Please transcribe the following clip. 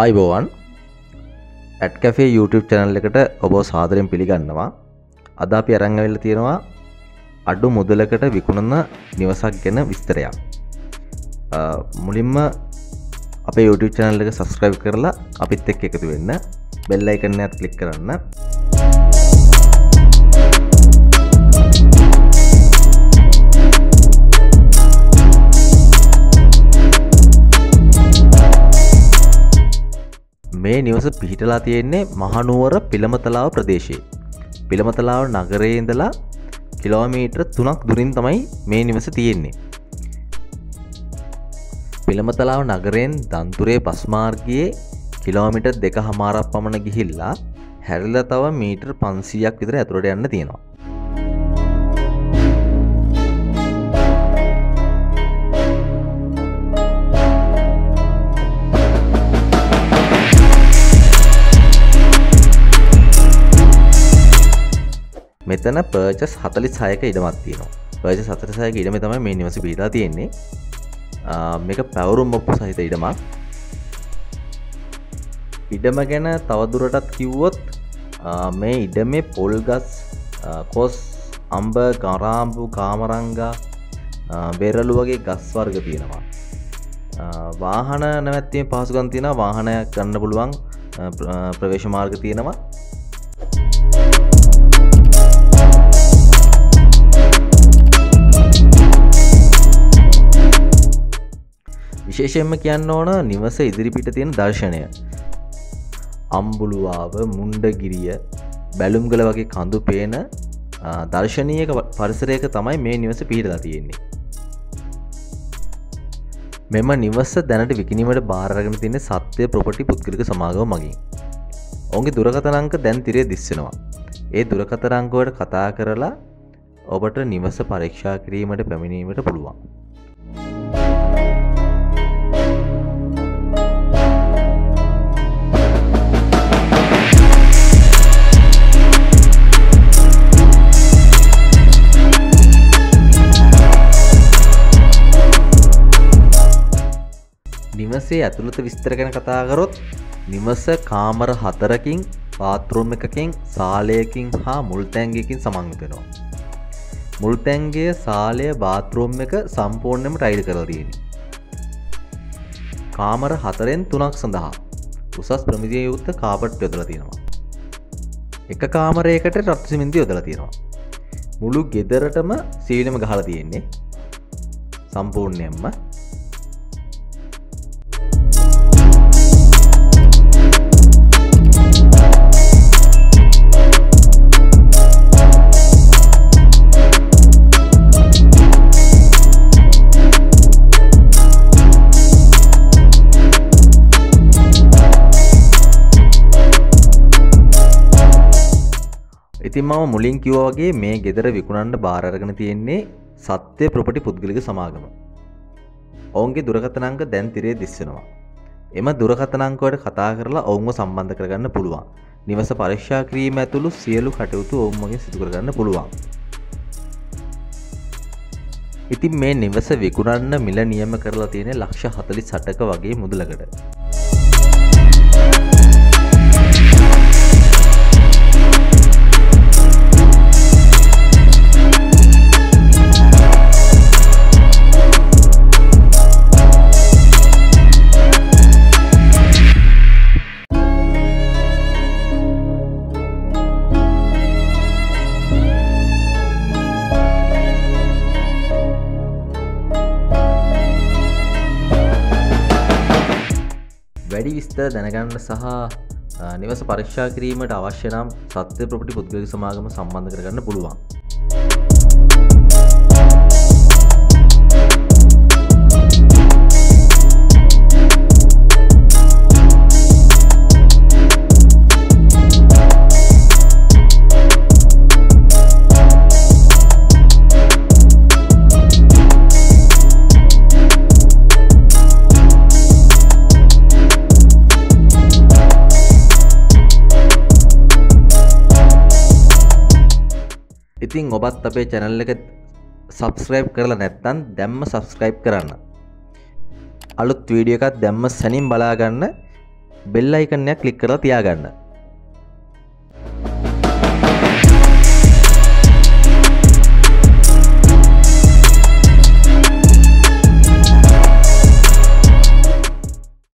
ආයිබෝවන් ඇට්කැෆේ YouTube channel එකට ඔබ සාදරයෙන් පිළිගන්නවා. අද අපි අරංගවෙල්ල තියෙනවා අඩු මුදලකට විකුණන්න නිවසක් ගැන විස්තරයක්. මුලින්ම අප YouTube චැනල් එක සස්ක්‍රයිබ් කරලා අපිත් එක් එකතු වෙන්න බෙල්ලයි කරන්න ඇත් කලික් කරන්න. මේ නිවස පිහිටලා තියෙන්නේ මහනුවර පිළමතලාව ප්‍රදේශයේ. පිළමතලාව නගරේ ඉඳලා කිලෝමීට්‍ර තුනක් දුරින් තමයි මේ නිවස තියෙන්නේ. පිළමතලාව නගරයෙන් දන්තුරේ පස්මාර්ගයේ කිලෝමිට දෙක හමාරක් පමණ ගිහිල්ලා හැරල්ල තව මීටර් පන්සියක් විතර ඇතුරට යන්න තියෙනවා. මෙතන පර්චස් හතලි සයක ඉඩමත් තියෙනවා. පර්ච සතර සයක ඉඩම තමයි මේ නිවස පිටා තියෙන්නේ. මේක පැවරුම් ඔප්පු සහිත ඉඩමක්. ඉඩම ගැන තවදුරටත් කිව්වොත් මේ ඉඩමේ පොල්ගස් කොස් අම්බ ගරාම්පු කාමරංගා බෙරලු වගේ ගස් වර්ග තියෙනවා. වාහන නැවැත්තිේ පහසුගන් තියෙන වාහනයක් ගන්න පුළුවන් ප්‍රවේශ මාර්ග තියෙනවා. විශේෂයෙන්ම කියන්න ඕන නිවස ඉදිරිපිට තියෙන දර්ශනය. අම්බුළුවාව මුන්ඩගිරිය බැලුම්ගල වගේ කඳු පේන දර්ශනයක පරිසරයක තමයි මේ නිවස පිහිටලා තියෙන්නේ. මෙම නිවස දැනට විකිනීමට බාරගෙන තින සත්‍යය ප්‍රපටි පුද්ගලික සමාගව මගින්. ඔුන්ගේ දුරකතනංක දැන් තිරේ දිස්සෙනවා. ඒ දුරකතරංකුවට කතා කරලා ඔබට නිවස පරීක්ෂා කිරීමට පැමිණීමට පුළුවන්. නිවසේ ඇතුළත විස්තර ගැන කතාකරොත් නිවස කාමර හතරකින් පාත්‍රෝම් එකකින් සාලයකින් හා මුල්තැන්ගකින් සමංගතනවා. මුල්තැන්ගේ සාලය බාත්‍රෝම් එක සම්පූර්ණයම ටයිල් කරදීන. කාමර හතරෙන් තුනක් සඳහා උසස් ප්‍රමිතිය යුත්ත කාපට් යොදල තියෙනවා. එක කාමරයකට රත්සිමින්දි යොදල තියෙනවා. මුළු ගෙදරටම සීලම ගහල තියෙන්නේ සම්පූර්ණයෙන්ම ඉතින් මම මුලින් කිව්වාගේ මේ ගෙදර විකුණන්ට බාරගෙන තියෙන්නේ සත්‍යය ප්‍රපටි පුද්ගලික සමාගම. ඔවුන්ගේ දුරකතනංක දැන් තිරේ දිස්සෙනවා. එම දුරකතනංකවට කතා කරලා ඔවුන්ව සම්බන්ධ කරගන්න පුළුවන්. නිවස පරික්ෂා කිරීම ඇතුළු සියලු කටයුතු ඔවුන්මගේ සිදුකරගන්න පුළුවන්. ඉතින් මේ නිවස විකුණන්න මිල නියම කරලා තියෙන ලක්ෂ හතලි සටක වගේ මුදලකට. වැඩි විස්තර දැනගන්න සහ නිවස පරික්ෂා කිරීමට අවශ්‍ය නම් සත්‍ය ප්‍රපටි පුද්ගලි සමාගම සම්බන්ධ කරගන්න පුළුවන්. ඉතින් ඔබත් අපේ චැනල් එක සබස්ක්‍රයිබ් කරලා නැත්තන් දැම්ම සබස්ක්‍රයිබ් කරන්න. අලුත් වීඩිය එකත් දැම්ම සැනින් බලාගන්න බෙල් අයිකන්නයක් කලික් කරලා තියාගන්න.